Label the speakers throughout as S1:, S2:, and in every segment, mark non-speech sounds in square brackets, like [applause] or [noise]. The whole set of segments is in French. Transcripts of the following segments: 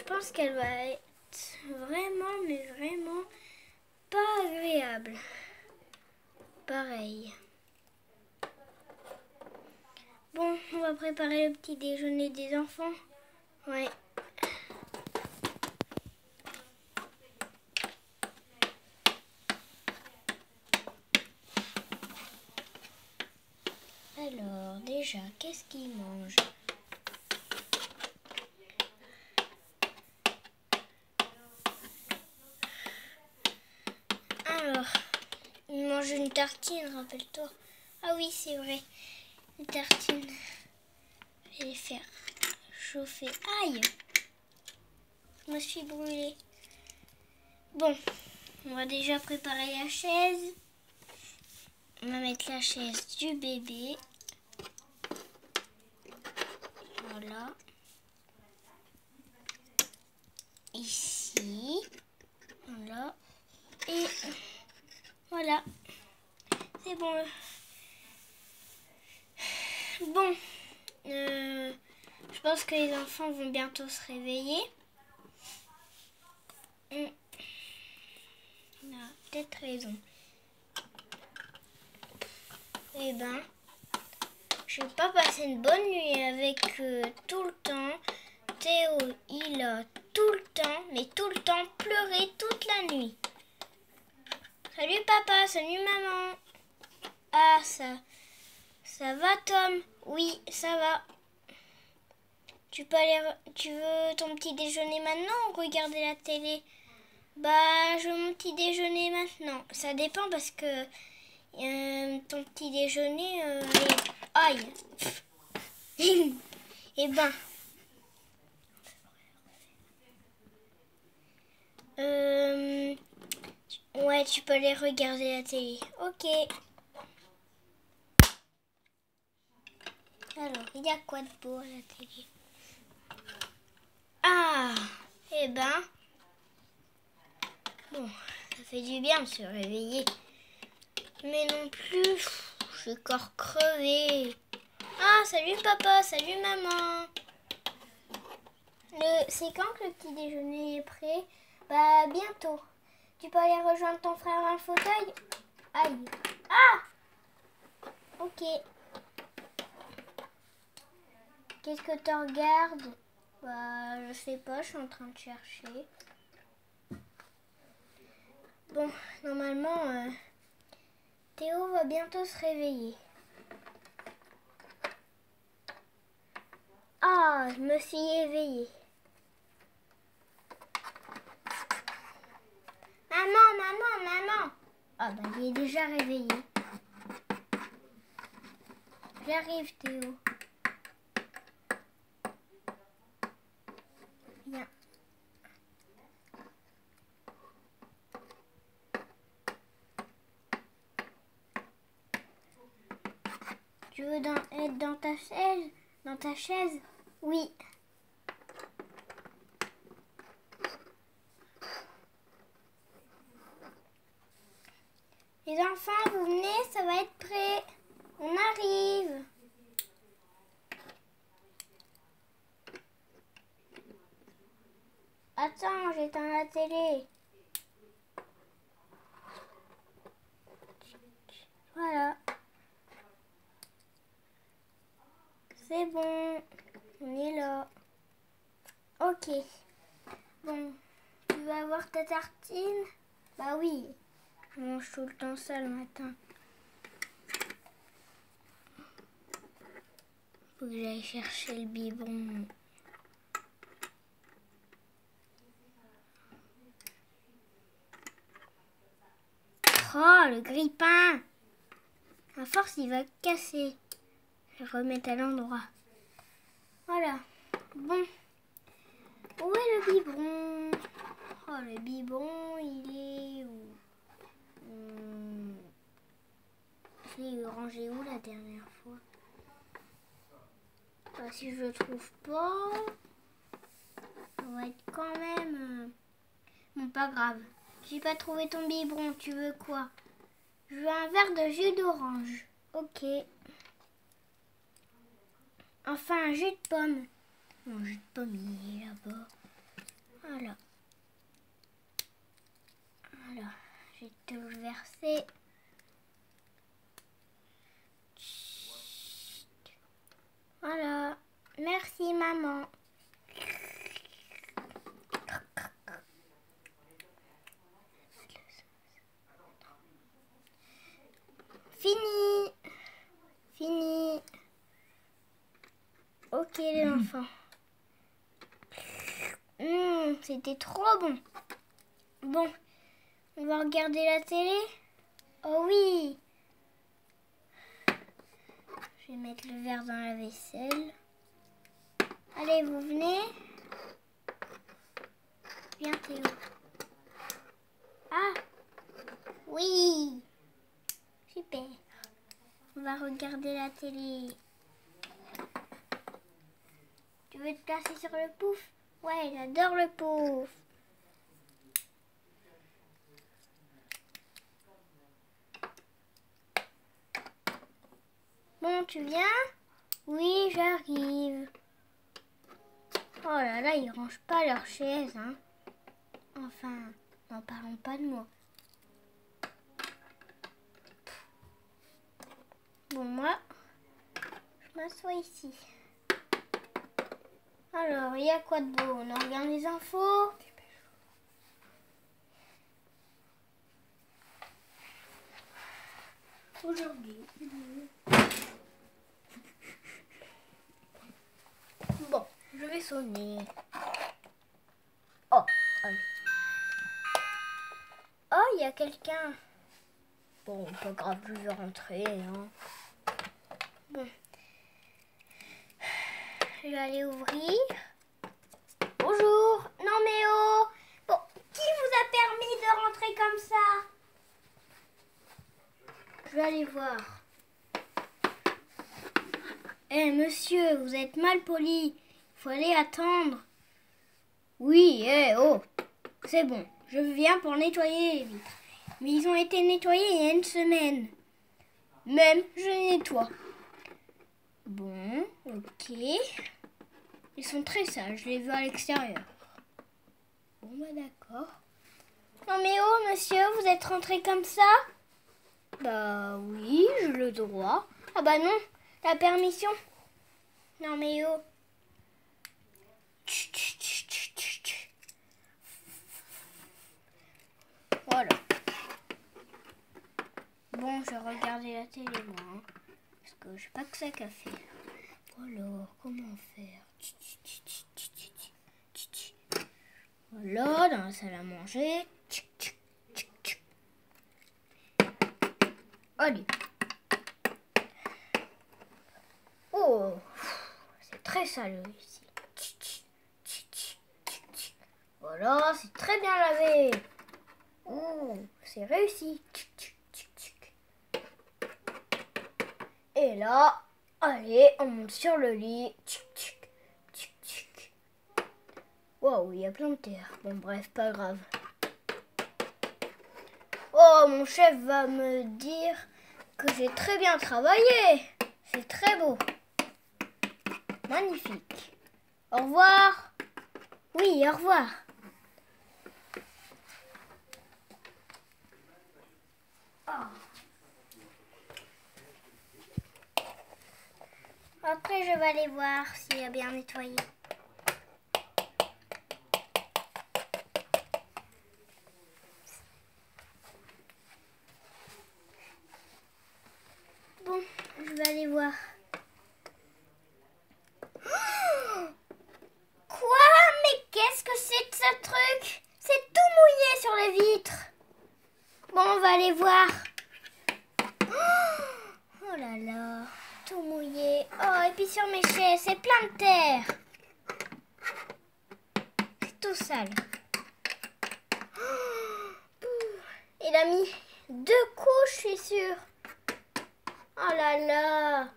S1: je pense qu'elle va être vraiment, mais vraiment pas agréable. Pareil. Bon, on va préparer le petit déjeuner des enfants. Ouais. Alors, déjà, qu'est-ce qu'ils mangent Alors, une tartine, rappelle-toi. Ah oui, c'est vrai. Une tartine. Je vais les faire chauffer. Aïe Je me suis brûlée. Bon, on va déjà préparer la chaise. On va mettre la chaise du bébé. Voilà. Ici. Voilà. Et voilà. C'est bon. Bon. Euh, je pense que les enfants vont bientôt se réveiller. On a peut-être raison. Eh ben, je vais pas passer une bonne nuit avec eux tout le temps. Théo, il a tout le temps, mais tout le temps pleuré toute la nuit. Salut papa, salut maman. Ah, ça, ça va Tom? Oui, ça va. Tu peux aller, tu veux ton petit déjeuner maintenant ou regarder la télé? Bah, je veux mon petit déjeuner maintenant. Ça dépend parce que euh, ton petit déjeuner, euh, aïe. [laughs] Eh ben. Euh, ouais, tu peux aller regarder la télé. Ok. Alors, il y a quoi de beau à la télé? Ah, eh ben. Bon, ça fait du bien de se réveiller. Mais non plus, je suis corps crevé. Ah, salut papa, salut maman. Le... C'est quand que le petit déjeuner est prêt? Bah, bientôt. Tu peux aller rejoindre ton frère dans le fauteuil? Aïe. Ah Ok. Qu'est-ce que tu regardes Bah, je sais pas, je suis en train de chercher. Bon, normalement, euh, Théo va bientôt se réveiller. Ah, je me suis éveillée. Maman, maman, maman. Ah bah il est déjà réveillé. J'arrive Théo. Viens. Tu veux dans- être dans ta chaise Dans ta chaise Oui. Les enfants, vous venez, ça va être prêt. On arrive. Attends, j'éteins la télé. Voilà. C'est bon. On est là. Ok. Bon, tu vas avoir ta tartine? Bah oui. Je mange tout le temps ça le matin. Faut que j'aille chercher le biberon. Oh, le grille-pain À force, il va casser. Je vais remettre à l'endroit. Voilà. Bon. Où est le biberon? Oh, le biberon, il est où? Hmm. Je l'ai rangé où la dernière fois? Bah, Si je le trouve pas, ça va être quand même... euh, Bon, pas grave. J'ai pas trouvé ton biberon, tu veux quoi? Je veux un verre de jus d'orange. Ok. Enfin, un jus de pomme. Mon jus de est là-bas. Voilà. Voilà. Je vais te le verser. Voilà. Merci maman. Fini. Fini. Ok les enfants. C'était trop bon. Bon, on va regarder la télé Oh oui Je vais mettre le verre dans la vaisselle. Allez, vous venez Viens Théo. Ah Oui Super. On va regarder la télé. Tu veux te placer sur le pouf? Ouais, j'adore le pouf. Bon, tu viens? Oui, j'arrive. Oh là là, ils rangent pas leur chaise, hein. Enfin, n'en parlons pas de moi. Bon, moi, je m'assois ici. Alors, il y a quoi de beau? On regarde les infos. Aujourd'hui. Bon, je vais sonner. Oh, allez. Oh, il y a quelqu'un. Bon, pas grave, je vais rentrer. Hein. Bon. Je vais aller ouvrir. Bonjour. Non mais oh. Bon, qui vous a permis de rentrer comme ça? Je vais aller voir. Eh monsieur, vous êtes mal poli. Il faut aller attendre. Oui, eh oh. C'est bon. Je viens pour nettoyer les vitres. Mais ils ont été nettoyés il y a une semaine. Même, je nettoie. Bon, ok. Ils sont très sages, je les veux à l'extérieur. Bon, bah d'accord. Non mais oh, monsieur, vous êtes rentré comme ça? Bah oui, j'ai le droit. Ah bah non, la permission. Non mais oh. Voilà. Bon, je vais regarder la télé, moi. hein, que je sais pas que ça qu'a fait. Alors, comment faire. Voilà, dans la salle à manger. Allez. Oh, c'est très sale ici. Voilà, c'est très bien lavé. Oh, c'est réussi. Tch, tch, tch, tch. Et là, allez, on monte sur le lit. Wow, il y a plein de terre. Bon, bref, pas grave. Oh, mon chef va me dire que j'ai très bien travaillé. C'est très beau. Magnifique. Au revoir. Oui, au revoir. Après, je vais aller voir s'il a bien nettoyé. Bon, je vais aller voir. Quoi Mais qu'est-ce que c'est que ce truc C'est tout mouillé sur les vitres. Bon, on va aller voir. Oh là là, tout mouillé. Oh, et puis sur mes chaises, c'est plein de terre. C'est tout sale. [gasps] Il a mis deux couches, je suis sûre. Oh là là.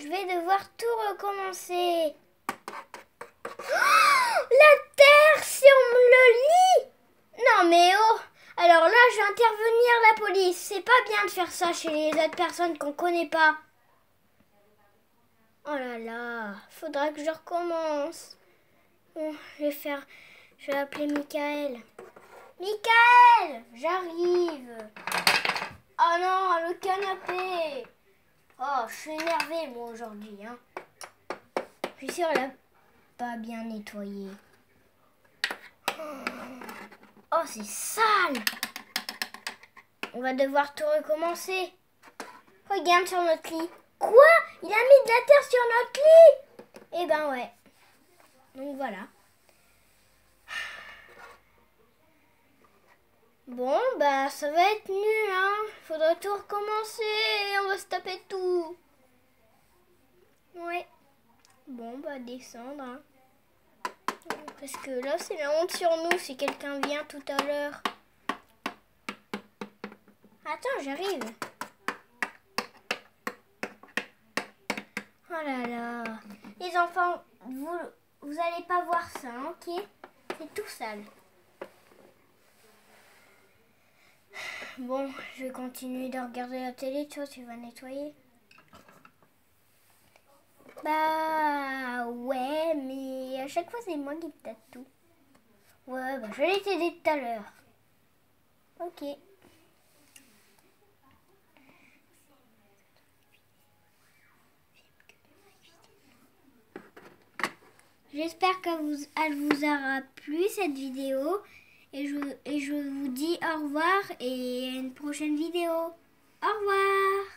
S1: Je vais devoir tout recommencer. [gasps] La terre sur le lit Non mais oh Alors là, je vais intervenir la police. C'est pas bien de faire ça chez les autres personnes qu'on connaît pas. Oh là là, faudra que je recommence. Bon, je vais faire. Je vais appeler Michael. Michael, j'arrive. Oh non, le canapé. Oh, je suis énervée moi aujourd'hui. Hein. Je suis sûre, elle a pas bien nettoyé. Oh, c'est sale. On va devoir tout recommencer. Regarde sur notre lit. Quoi? Il a mis de la terre sur notre lit? Eh ben ouais. Donc voilà. Bon, bah ça va être nul, hein. Faudra tout recommencer on va se taper tout. Ouais. Bon, bah descendre, hein. Parce que là, c'est la honte sur nous si quelqu'un vient tout à l'heure. Attends, j'arrive. Oh là là. Les enfants, vous, vous allez pas voir ça, ok? C'est tout sale. Bon, je vais continuer de regarder la télé, toi, tu vas nettoyer. Bah ouais, mais à chaque fois c'est moi qui tâte tout. Ouais, bah je vais t'aider tout à l'heure. Ok. J'espère qu'elle vous, aura plu cette vidéo. Et je, et je vous dis au revoir et à une prochaine vidéo. Au revoir